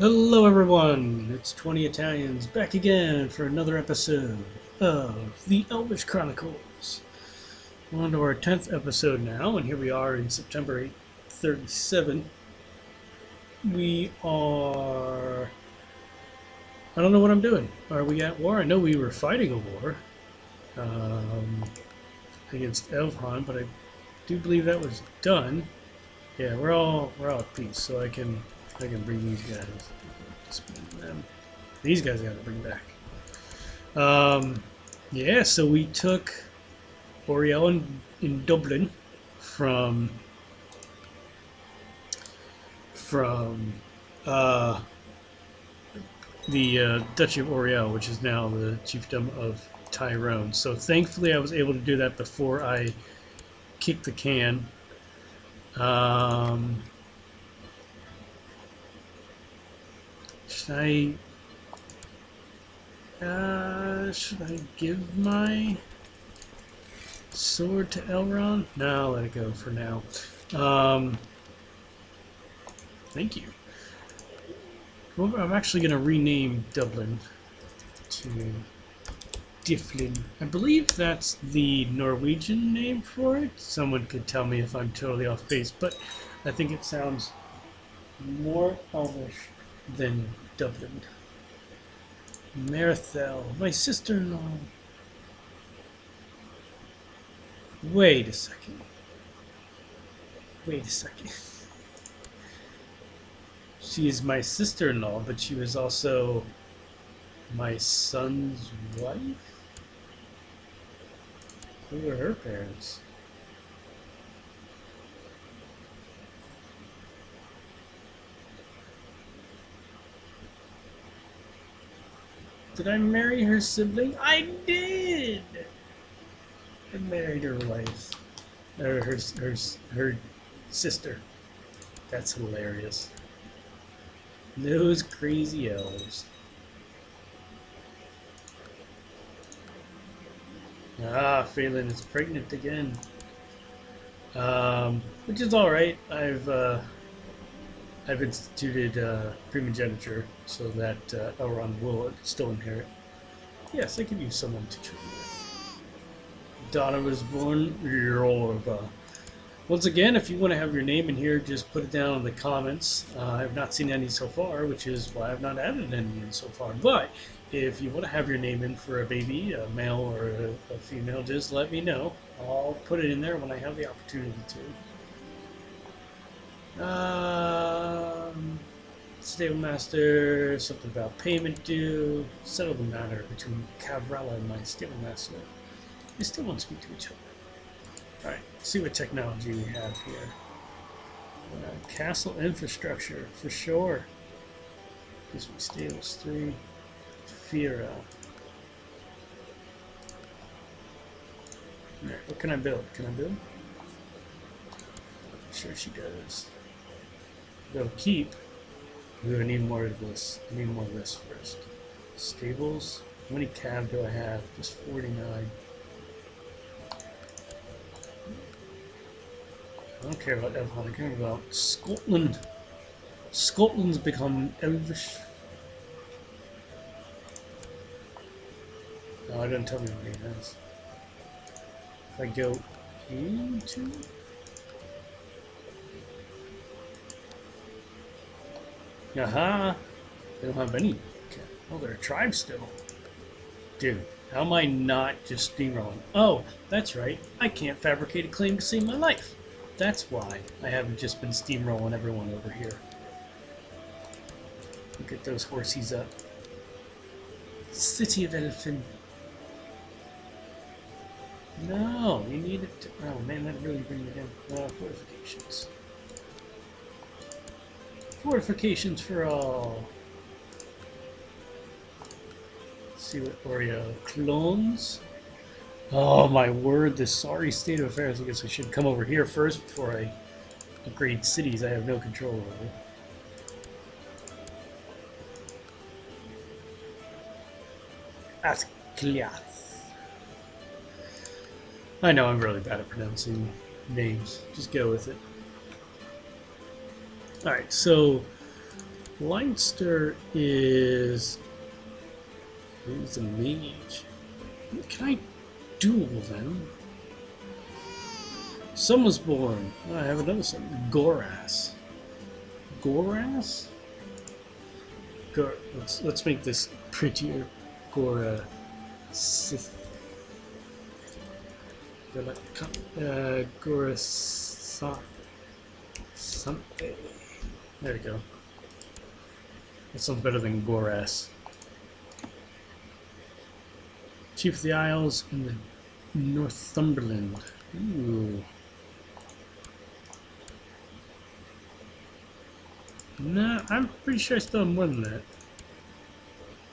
Hello everyone, it's 20 Italians back again for another episode of the Elvish Chronicles. We're on to our 10th episode now, and here we are in September 837. We are... I don't know what I'm doing. Are we at war? I know we were fighting a war um, against Elfhan, but I do believe that was done. Yeah, we're all we're all at peace, so I can I can bring these guys. Just bring them. These guys I gotta bring back. Um, yeah, so we took Oriel in, in Dublin from from uh, the uh, Duchy of Oriel, which is now the chiefdom of Tyrone. So thankfully, I was able to do that before I kicked the can. Um, should I? Uh, should I give my sword to Elrond? No, I'll let it go for now. Um, thank you. Well, I'm actually going to rename Dublin to Dyflin. I believe that's the Norwegian name for it. Someone could tell me if I'm totally off base, but I think it sounds more Elvish than Dublin. Merthel, my sister-in-law. Wait a second. Wait a second. She is my sister-in-law, but she was also my son's wife? Who were her parents? Did I marry her sibling? I did! I married her wife. Or her, her, her sister. That's hilarious. Those crazy elves. Ah, Phelan is pregnant again. Um, which is all right. I've uh, I've instituted uh, primogeniture so that uh, Elrond will still inherit. Yes, I could use someone to trade with. Donna was born of. Uh, once again, if you want to have your name in here, just put it down in the comments. Uh, I've not seen any so far, which is why I've not added any in so far. But if you want to have your name in for a baby, a male or a, a female, just let me know. I'll put it in there when I have the opportunity to. Um, stable master, something about payment due. Settle the matter between Cavrella and my stable master. They still won't speak to each other. Alright, see what technology we have here. Uh, castle infrastructure, for sure. Gives me stables 3. Fira. Alright, what can I build? Can I build? Sure she does. Go keep. We're gonna need more of this. I need more of this first. Stables. How many cab do I have? Just 49. I don't care about Elfhan, I care about Scotland. Scotland's become Elvish. No, it doesn't tell me what it is. If I go into... Aha! They don't have any. Oh, they're a tribe still. Dude, how am I not just steamrolling? Oh, that's right. I can't fabricate a claim to save my life. That's why I haven't just been steamrolling everyone over here. At those horsies up. City of Elephant. No, you need it to... Oh man, that really brings me down. Uh, fortifications. Fortifications for all. Let's see what Oreo clones. Oh my word, this sorry state of affairs. I guess I should come over here first before I upgrade cities I have no control over. Askliath. I know I'm really bad at pronouncing names. Just go with it. Alright, so Leinster is. He's a mage. Can I duel them? Son was born. Oh, I have another son. Goras. Goras? Gor let's let's make this prettier. Gora. Sith. Uh, Gora. Something. There we go. That sounds better than Goras. Chief of the Isles in the Northumberland. Ooh. No, I'm pretty sure I still have more than that.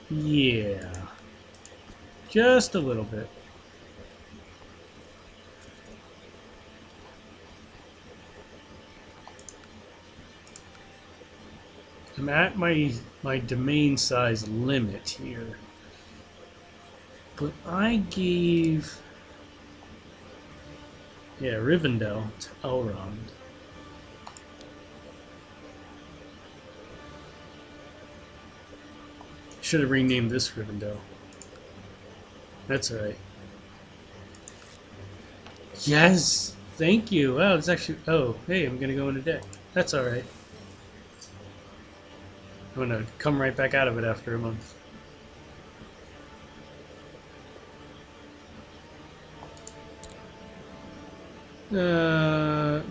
Yeah. Just a little bit. At my my domain size limit here. But I gave yeah, Rivendell to Elrond. Should have renamed this Rivendell. That's alright. Yes! Thank you! Wow, it's actually... Oh, hey, I'm gonna go into deck. That's alright. I'm gonna come right back out of it after a month. Uh,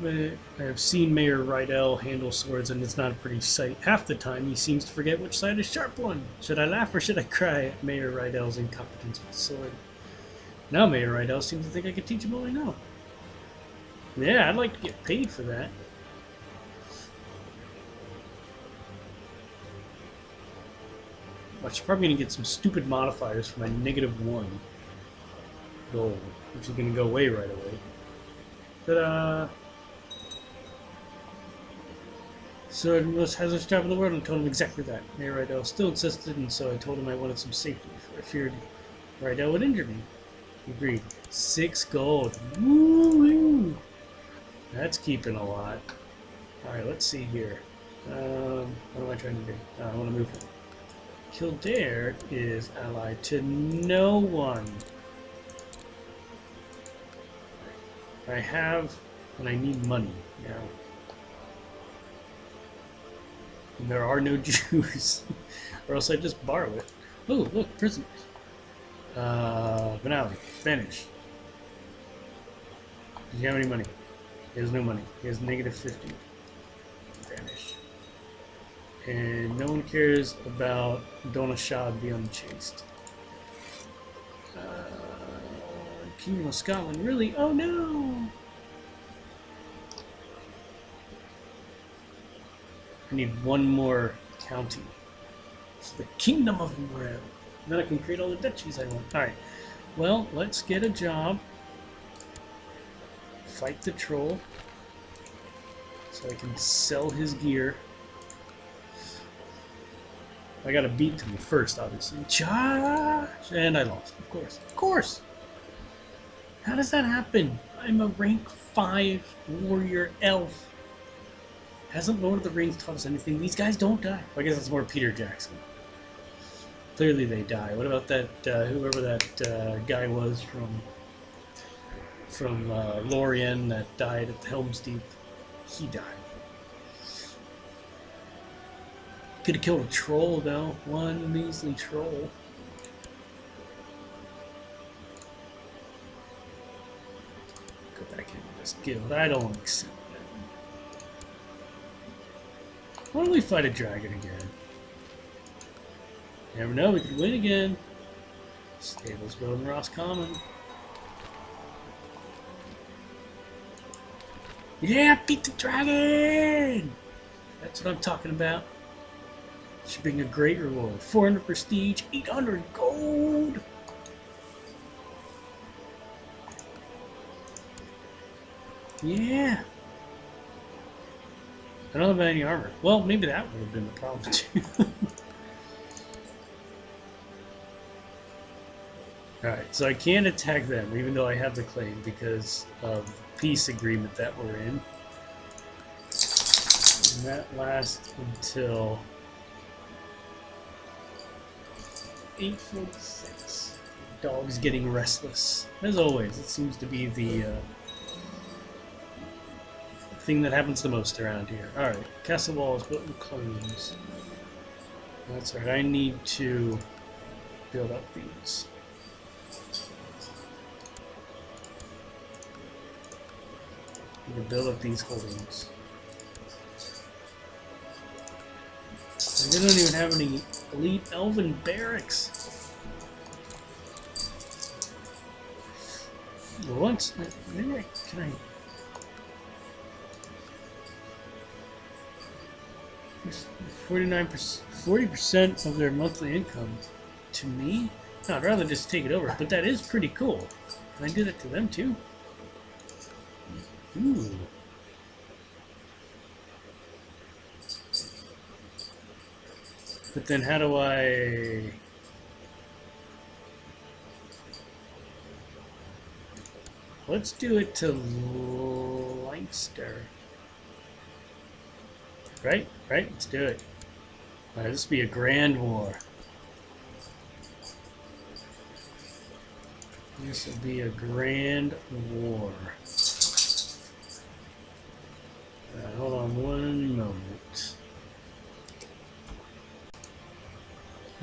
I have seen Mayor Rydell handle swords, and it's not a pretty sight. Half the time, he seems to forget which side is sharp one. Should I laugh or should I cry at Mayor Rydell's incompetence with the sword? Now Mayor Rydell seems to think I could teach him all I know. Yeah, I'd like to get paid for that. Watch, probably going to get some stupid modifiers for my negative one gold, which is going to go away right away. Ta-da! So the most hazardous job in the world, and told him exactly that. Mayor Rydell still insisted, and so I told him I wanted some safety, I feared Rydell would injure me. He agreed. Six gold. Woo-hoo! That's keeping a lot. Alright, let's see here. Um, what am I trying to do? Uh, I want to move. Kildare is allied to no one. I have, and I need money now. And there are no Jews, or else I just borrow it. Oh, look, prisoners. Uh, Benali, Spanish. Does he have any money? He has no money. He has negative 50. And no one cares about Donna Shah being chased. Uh, Kingdom of Scotland, really? Oh no! I need one more county. It's the Kingdom of Morel. Then I can create all the duchies I want. Alright. Well, let's get a job. Fight the troll. So I can sell his gear. I gotta beat to him first, obviously. Charge! And I lost, of course. Of course! How does that happen? I'm a rank 5 warrior elf. Hasn't Lord of the Rings taught us anything? These guys don't die. I guess it's more Peter Jackson. Clearly they die. What about that, uh, whoever that uh, guy was from from uh, Lorien that died at the Helm's Deep? He died. Could have killed a troll though. One measly troll. Go back into this guild. I don't accept that. Why don't we fight a dragon again? never know, we could win again. Stables building Roscommon. Yeah, beat the dragon! That's what I'm talking about. Should bring a great reward. 400 prestige, 800 gold. Yeah. I don't have any armor. Well, maybe that would have been the problem too. Alright, so I can't attack them even though I have the claim because of the peace agreement that we're in. And that lasts until 846. Dogs getting restless. As always, it seems to be the uh, thing that happens the most around here. Alright, castle walls built with clones. That's right, I need to build up these. To build up these holdings. They don't even have any elite elven barracks. What? Uh, maybe I, can I... Forty-nine percent, forty percent of their monthly income to me. No, I'd rather just take it over. But that is pretty cool. Can I do that to them too? Ooh. But then how do I... Let's do it to Leinster. Right? Right? Let's do it. Alright, this will be a grand war. This will be a grand war. Right, hold on one moment.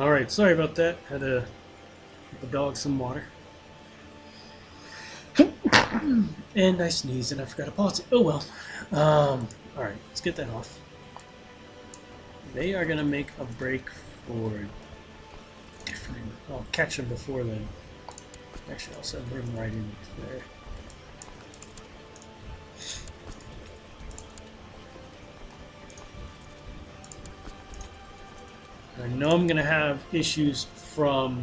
Alright, sorry about that. Had to give the dog some water. and I sneezed and I forgot to pause it. Oh well. Um, Alright, let's get that off. They are going to make a break for. I'll catch them before then. Actually, I'll send them right in there. I know I'm going to have issues from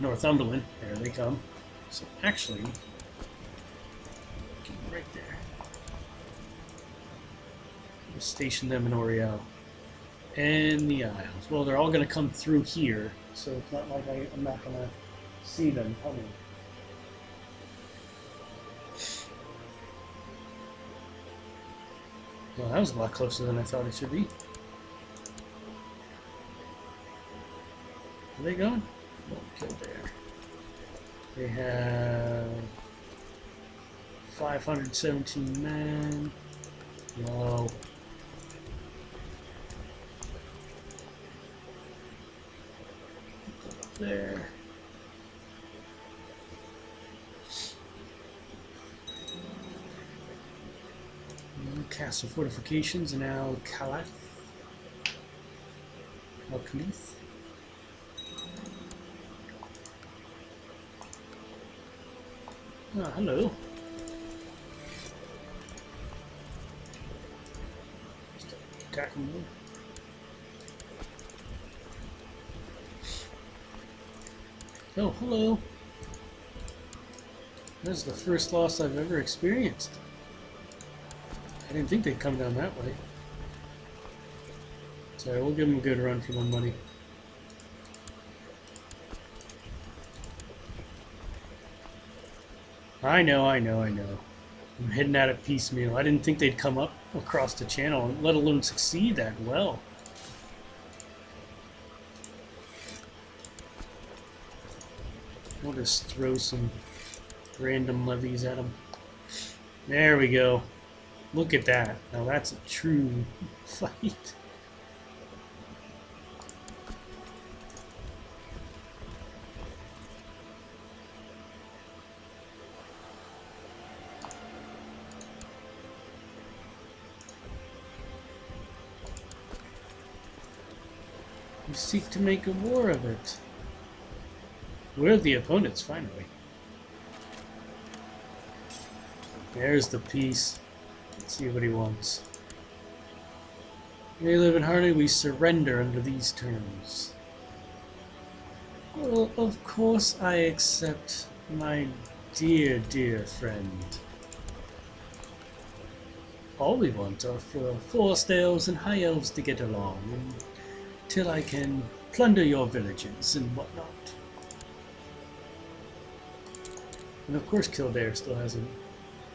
Northumberland. There they come. So actually, right there. We'll station them in Oriel. And the Isles. Well, they're all going to come through here, so it's not like I, I'm not going to see them coming. Well, that was a lot closer than I thought it should be. Are they going? Oh. They have 517 men. Whoa. There. Castle fortifications and now Calath. Alcalith. Ah, hello. Just attacking me. Oh, hello. This is the first loss I've ever experienced. I didn't think they'd come down that way. So we'll give them a good run for their money. I know, I know, I know. I'm out at piecemeal. I didn't think they'd come up across the channel, let alone succeed that well. We'll just throw some random levies at them. There we go. Look at that. Now that's a true fight. You seek to make a war of it. We're the opponents, finally. There's the peace. Let's see what he wants. We live in harmony, we surrender under these terms. Well, of course I accept, my dear, dear friend. All we want are for forest elves and high elves to get along, until I can plunder your villages and whatnot. And of course Kildare still hasn't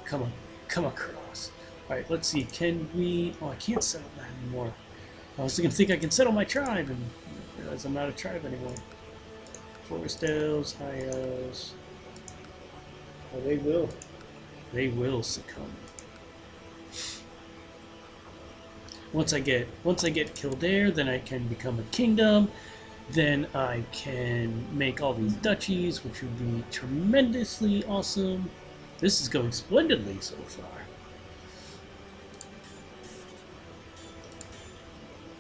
come, come across. Alright, let's see. Can we... Oh, I can't settle that anymore. I was going to think I can settle my tribe, and realize I'm not a tribe anymore. Forest elves, high elves. Oh, they will. They will succumb. Once I get once I get Kildare, then I can become a kingdom. Then I can make all these duchies, which would be tremendously awesome. This is going splendidly so far.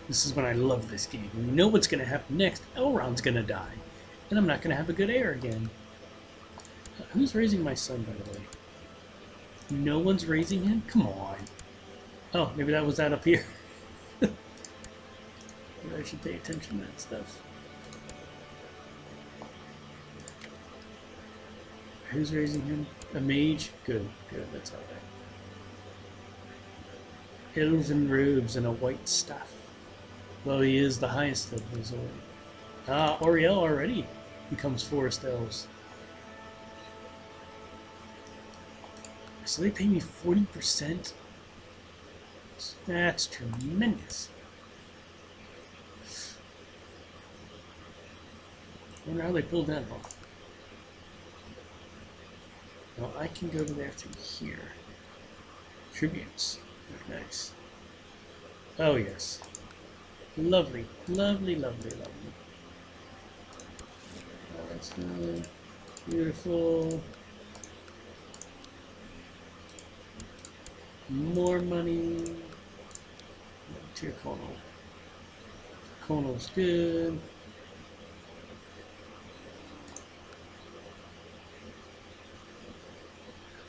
This is when I love this game. You know what's going to happen next. Elrond's going to die. And I'm not going to have a good heir again. Who's raising my son, by the way? No one's raising him? Come on. Oh, maybe that was that up here. I should pay attention to that stuff. Who's raising him? A mage? Good, good, that's alright. Elven robes and a white staff. Well, he is the highest of those already. Ah, Oriel already becomes Forest Elves. So they pay me 40%? That's tremendous. Wonder how they pulled that off. Well, I can go to there through here. Tributes. Nice. Oh, yes. Lovely, lovely, lovely, lovely. Oh, that's good. Beautiful. More money. Tier Conal. Conal's good.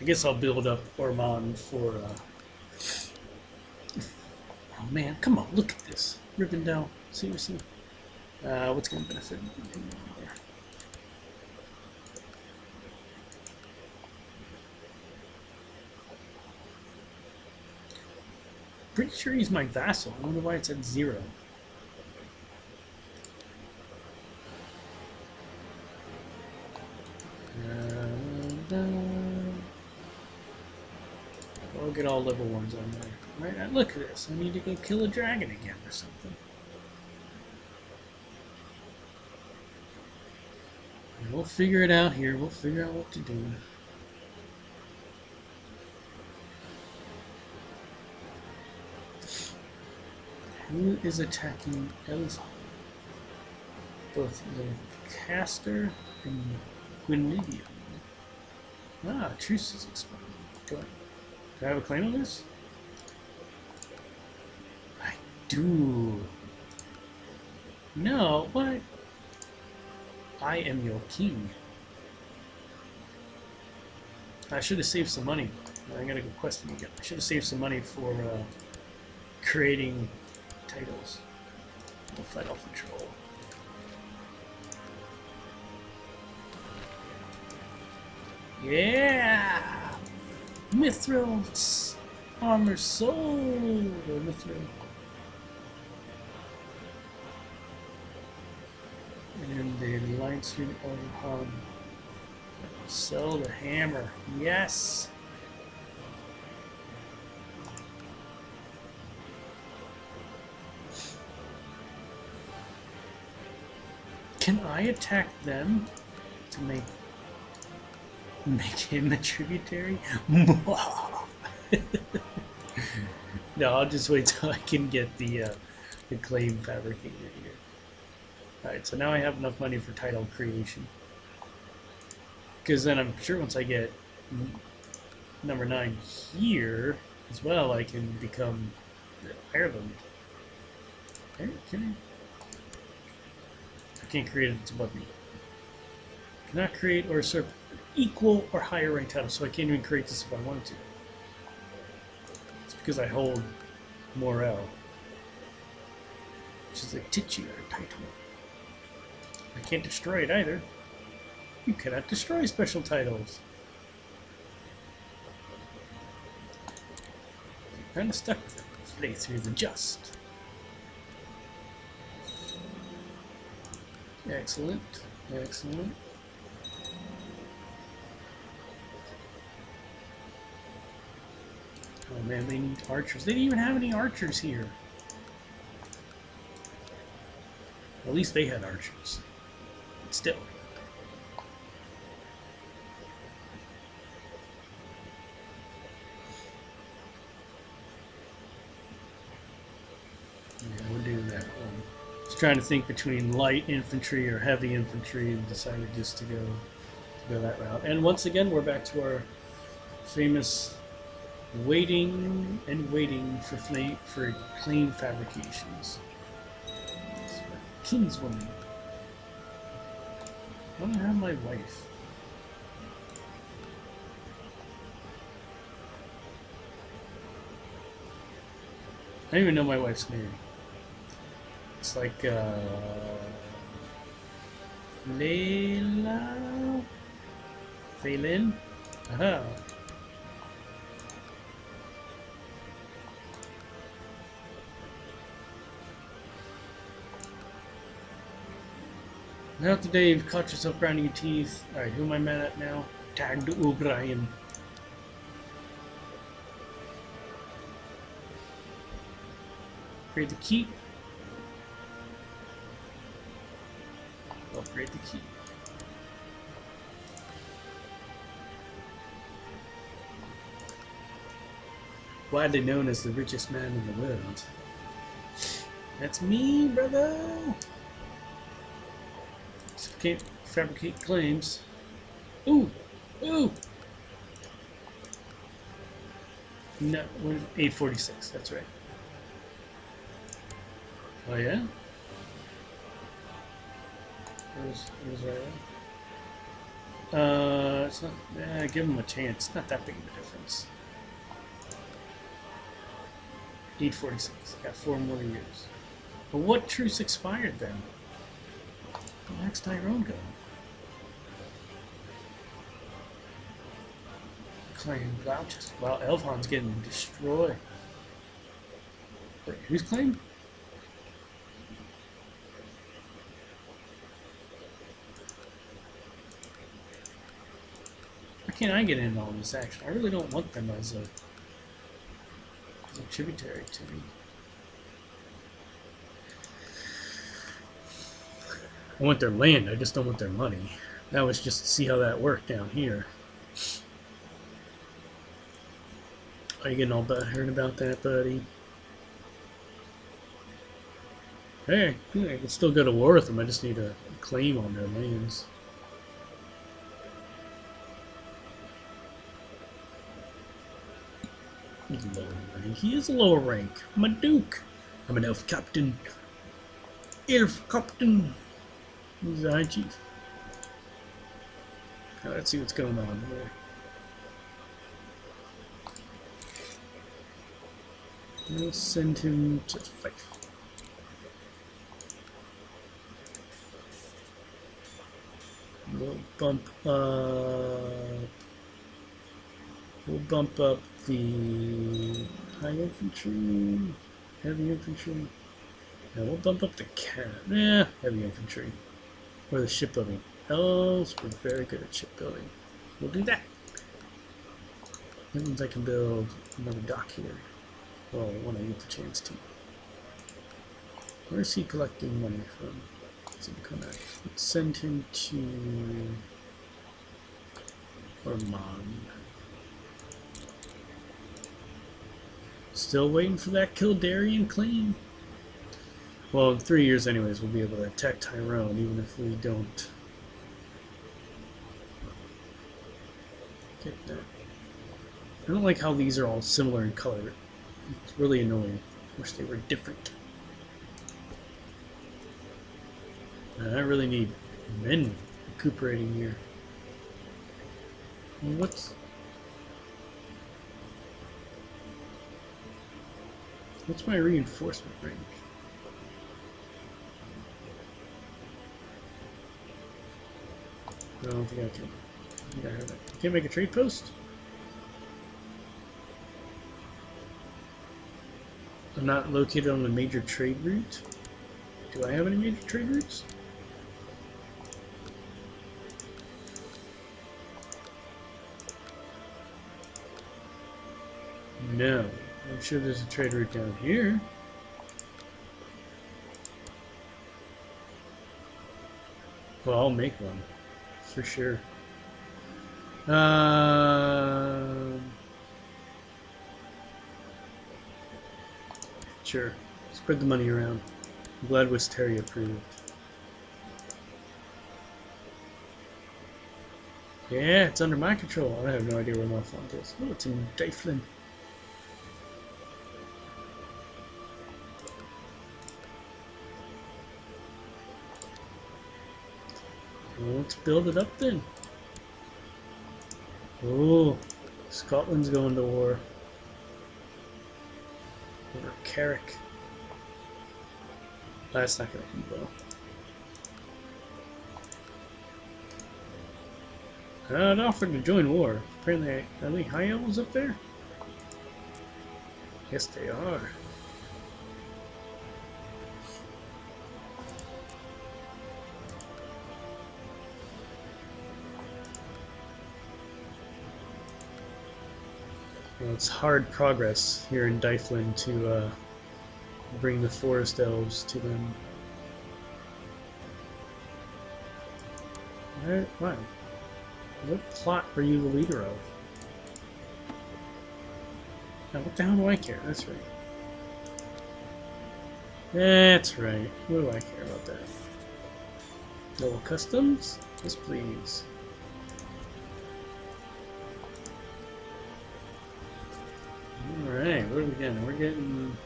I guess I'll build up Ormond for. Uh... Oh man, come on, look at this. Rivendell, seriously. Uh, what's going to benefit? Pretty sure he's my vassal. I wonder why it's at zero. I'll get there. Right, look at this. I need to go kill a dragon again or something. And we'll figure it out here. We'll figure out what to do. Who is attacking Elzon? Both the caster and Gwynlithia. Ah, truce is expired. Do I have a claim on this? No, what? I am your king. I should have saved some money. I gotta go questing again. I should have saved some money for uh, creating titles. We'll fight off the troll. Yeah! Mithril armor sold! Mithril. The Lightstream Overhung. Sell the hammer. Yes! Can I attack them to make Make him a tributary? no, I'll just wait till I can get the uh, the claim fabricated here. Alright, so now I have enough money for title creation. Because then I'm sure once I get number 9 here as well, I can become Ireland. Can I? I can't create it, it's above me. Cannot create or usurp equal or higher rank title, so I can't even create this if I wanted to. It's because I hold Morel, which is a titular title. I can't destroy it either. You cannot destroy special titles. I'm kind of stuck with it. Play through the just. Excellent. Excellent. Oh man, they need archers. They didn't even have any archers here. At least they had archers still. Yeah, we're doing that. I was trying to think between light infantry or heavy infantry and decided just to go to go that route. And once again, we're back to our famous waiting and waiting for, for clean fabrications. Kinswoman. Don't have my wife. I don't even know my wife's name. It's like uh Leila Phelan? Aha. Now today you've caught yourself grinding your teeth. Alright, who am I mad at now? Tagged O'Brien. Upgrade the keep. Upgrade the keep. Widely known as the richest man in the world. That's me, brother! Can't fabricate claims. Ooh! Ooh! No, what is 846, that's right. Oh yeah? Where's, where's right Uh, it's not, give him a chance. Not that big of a difference. 846. Got four more years. But what truce expired then? Where's Tyrone go? Claim Gloucester. Wow, Elfon's getting destroyed. Wait, who's claimed? Why can't I get into all this action? I really don't want them as a, as a tributary to me. I want their land, I just don't want their money. That was just to see how that worked down here. Are you getting all hearing about that, buddy? Hey, I can still go to war with them, I just need a claim on their lands. Lower rank. He is a lower rank. I'm a duke. I'm an elf captain. Elf captain. He's the high chief. Now let's see what's going on here. Let's send him to Fife. We'll bump up. We'll bump up the high infantry, heavy infantry. and we'll bump up the cat. Yeah, heavy infantry. Or the shipbuilding. Else, we're very good at shipbuilding. We'll do that. That means I can build another dock here. Well, when I get the chance to. Where's he collecting money from? Let's send him to Ormond. Still waiting for that Kildarian claim. Well, in three years anyways, we'll be able to attack Tyrone, even if we don't get that. I don't like how these are all similar in color. It's really annoying. I Wish they were different. I really need men recuperating here. What's what's my reinforcement rank? I don't think I can. I think I. Can't make a trade post. I'm not located on a major trade route. Do I have any major trade routes? No. I'm sure there's a trade route down here. Well, I'll make one. For sure. Um, sure. Spread the money around. I'm glad Wisteria approved. Yeah, it's under my control. I have no idea where Malfont is. Oh, it's in Dyflin. Let's build it up then. Oh, Scotland's going to war. Over Carrick. That's not going to end well. Uh, it offered to join war. Apparently, are any high elves up there? Yes, they are. Well, it's hard progress here in Dyflin to uh, bring the forest elves to them. Wow. What plot are you the leader of? Now, what the hell do I care? That's right. That's right. What do I care about that? Noble customs? Yes, please. Alright, what are we getting? We're getting...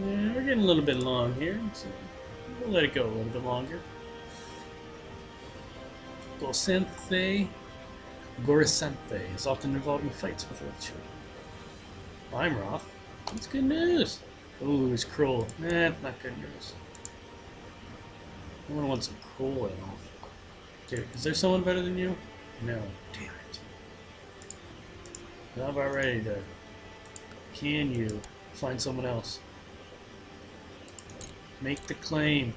Yeah, we're getting a little bit long here, so we'll let it go a little bit longer. Golsanthe, Gorisanthe is often involved in fights with Earth children. Weimroth? That's good news. Ooh, it's cruel. Nah, not good news. I want some cruel elf. Dude, is there someone better than you? No. Damn it. How about ready to... Can you find someone else? Make the claim.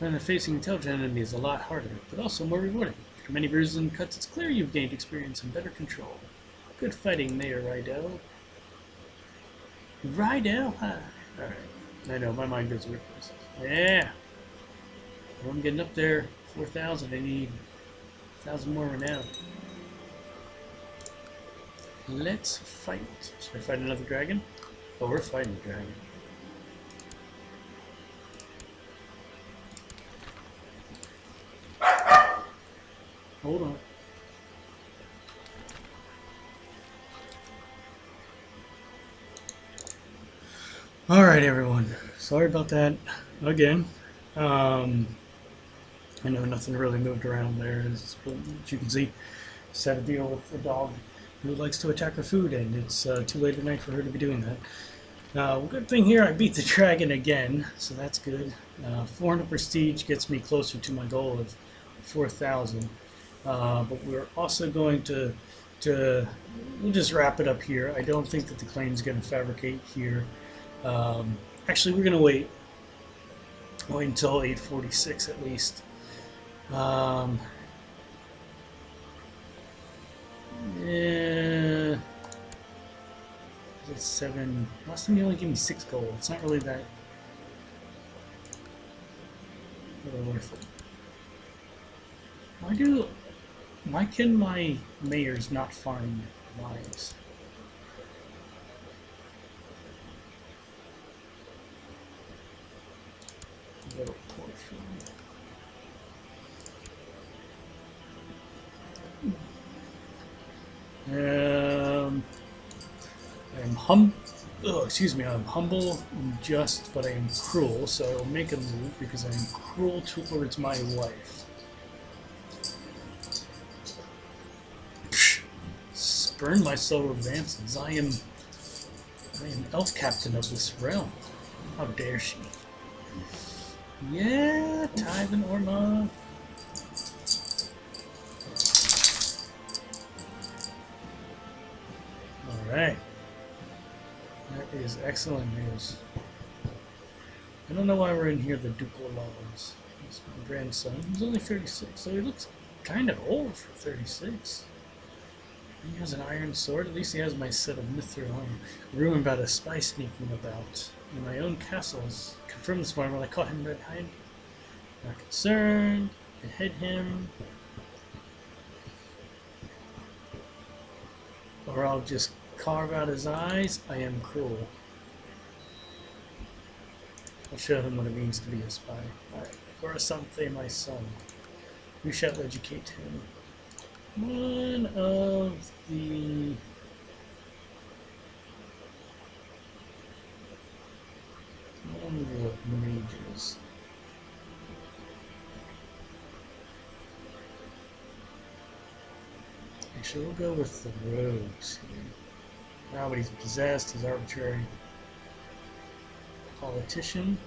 Then facing intelligent enemies is a lot harder, but also more rewarding. After many bruises and cuts, it's clear you've gained experience and better control. Good fighting, Mayor Rydell. Rydell? Huh. Alright. I know, my mind goes weird places. Yeah! I'm getting up there. 4,000. I need 1,000 more renown. Let's fight. Should I fight another dragon? Oh, we're fighting a dragon. Hold on. All right, everyone. Sorry about that again. Um, I know nothing really moved around there, as you can see. Just had to deal with a dog who likes to attack her food, and it's uh, too late at night for her to be doing that. Uh, good thing here, I beat the dragon again, so that's good. Uh, 400 prestige gets me closer to my goal of 4,000. Uh, but we're also going to, to, we'll just wrap it up here. I don't think that the claim is going to fabricate here. Um, actually, we're going to wait, wait until 846 at least. Um, yeah, it's seven. Last time you only gave me six gold. It's not really that really worth it. Why do why can my mayors not find lives? Little portion. Um, I'm hum. Oh, excuse me. I'm humble and just, but I am cruel. So I'll make a move because I'm cruel towards my wife. spurn my solo advances. I am I am elf captain of this realm. How dare she? Yeah, Tyven or That is excellent news. I don't know why we're in here, the Ducal Laws. He's my grandson. He's only 36, so he looks kind of old for 36. He has an iron sword. At least he has my set of mithril armor. Rumor about a spy sneaking about in my own castles confirmed this morning when I caught him red-handed. Not concerned. behead him. Or I'll just carve out his eyes. I am cruel. I'll show him what it means to be a spy. Alright. Gorasanthe, my son. You shall educate him. One of the one of the mages. Actually, we'll go with the rogues here. Now, but he's possessed, he's arbitrary. Politician.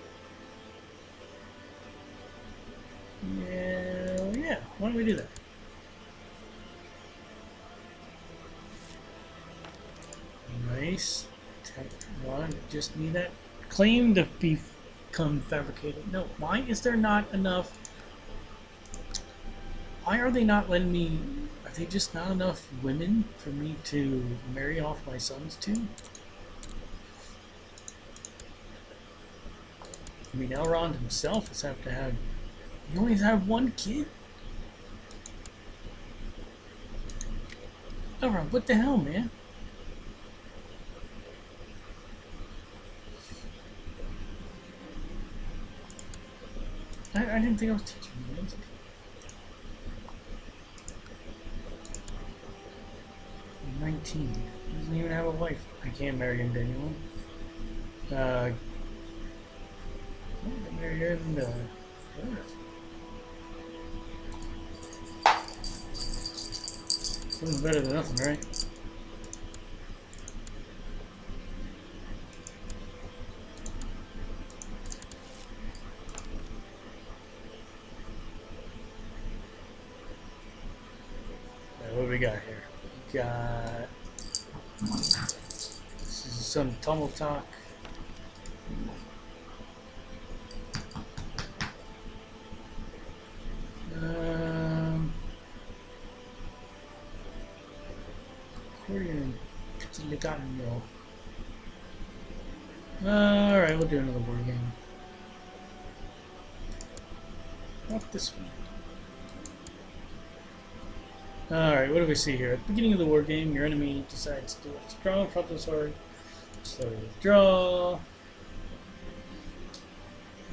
Yeah, yeah, why don't we do that? Nice. Tech one, just need that claim to be become fabricated. No, why is there not enough? Why are they not letting me? They just not enough women for me to marry off my sons to? I mean, Elrond himself has have to have. He only have one kid. Elrond, what the hell, man? I, I didn't think I was teaching you. Was Nineteen. He doesn't even have a wife. I can't marry into anyone. Uh, I'm marry the. Something's better than nothing, right? got this is tumble talk. Um, Korean Legato. Alright, we'll do another board game. Not this one. Alright, what do we see here? At the beginning of the war game, your enemy decides to withdraw from the sword. So withdraw.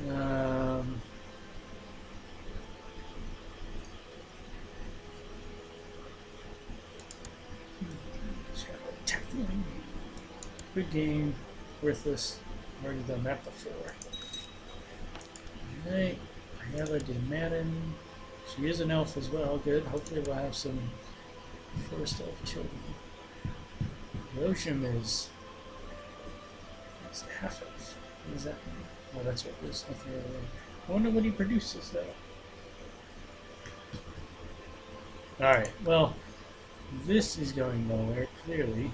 Um, Good game. Worthless. Already done that before. Alright. Ayala de Madden. She is an elf as well. Good. Hopefully we'll have some forest elf children. Rosham is, is half elf. What does that mean? Oh, that's what this. Nothing really. I wonder what he produces though. Alright, well, this is going nowhere, clearly.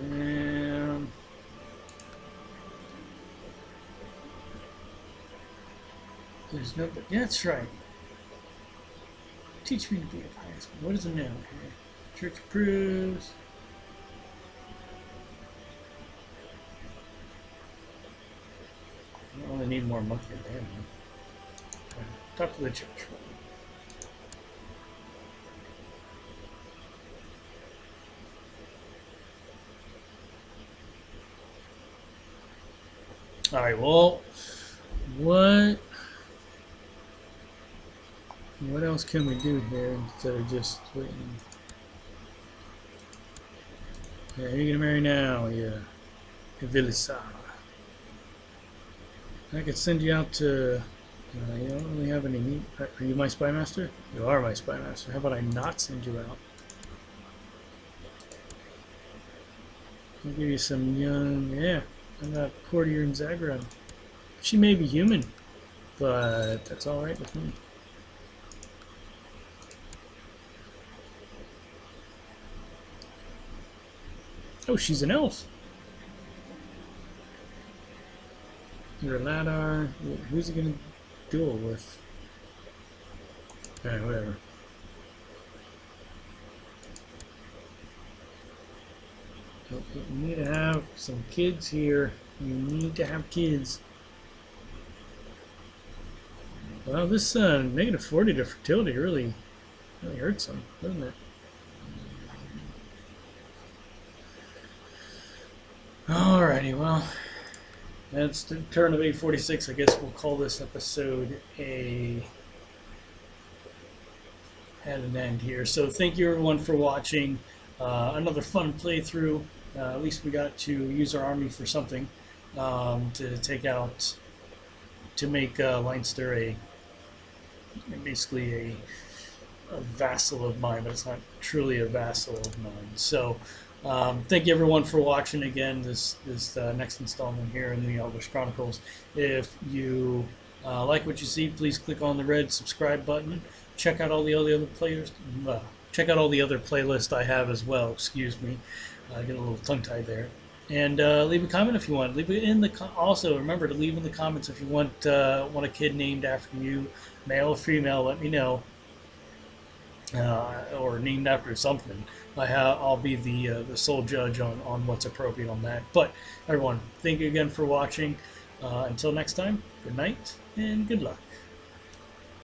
And There's no, that's right. Teach me to be a pious man. What is a noun here? Church approves. I only need more monkey him. Talk to the church. All right. Well, what? What else can we do here instead of just waiting? Yeah, you're gonna marry now, yeah. Evilisa. I could send you out to. Uh, you don't really have any. Are you my spy master? You are my spy master. How about I not send you out? I'll give you some young. Yeah, I'm got Courtier and Zagran. She may be human, but that's alright with me. Oh, she's an elf. You're a Ladar. Who's he gonna duel with? Alright, whatever. You need to have some kids here. You need to have kids. Well, this uh, negative 40 to fertility really, really hurts them, doesn't it? Alrighty, well, that's the turn of 846. I guess we'll call this episode a at an end here. So thank you everyone for watching. Uh, another fun playthrough. Uh, at least we got to use our army for something um, to take out, to make uh, Leinster a basically a, a vassal of mine, but it's not truly a vassal of mine. So um, thank you everyone for watching again this this uh, next installment here in the Elvish Chronicles. If you uh, like what you see, please click on the red subscribe button. Check out all the other players. Uh, check out all the other playlists I have as well. Excuse me, I get a little tongue tied there. And uh, leave a comment if you want. Leave it in the also remember to leave in the comments if you want uh, want a kid named after you, male or female. Let me know. Or named after something. I I'll be the uh, the sole judge on, on what's appropriate on that. But everyone, thank you again for watching. Uh, until next time, good night and good luck.